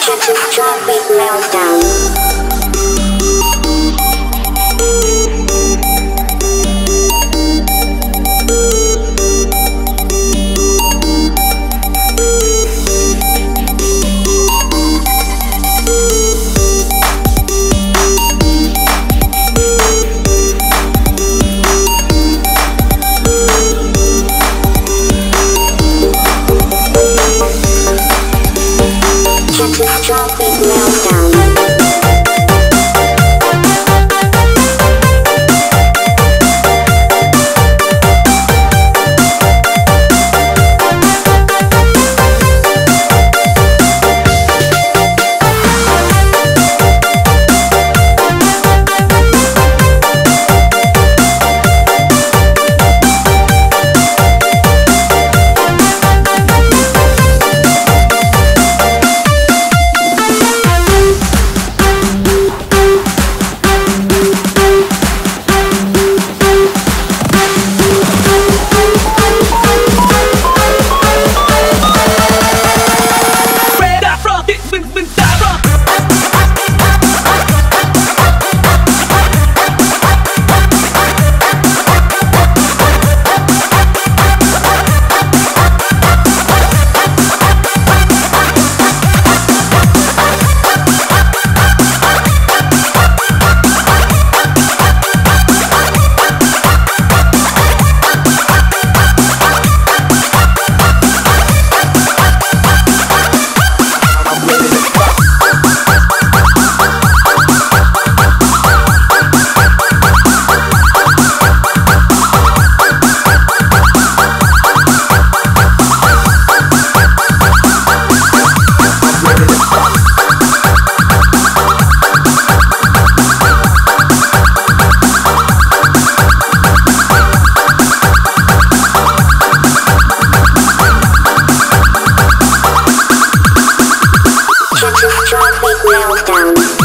Catastrophic meltdown. Catastrophic meltdown. down.